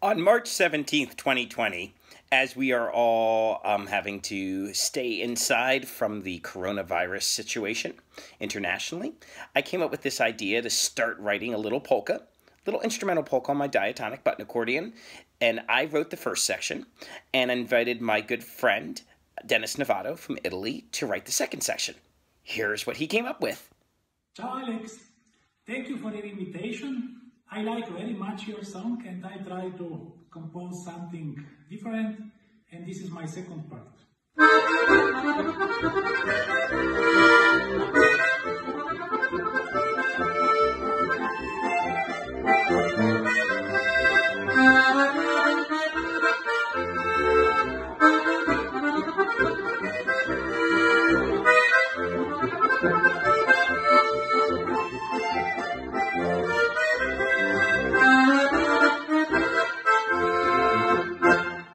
On March 17th, 2020, as we are all um, having to stay inside from the coronavirus situation internationally, I came up with this idea to start writing a little polka, little instrumental polka on my diatonic button accordion. And I wrote the first section and invited my good friend, Denis Novato from Italy, to write the second section. Here's what he came up with. Ciao, Alex. Thank you for your invitation. I like very much your song and I try to compose something different and this is my second part.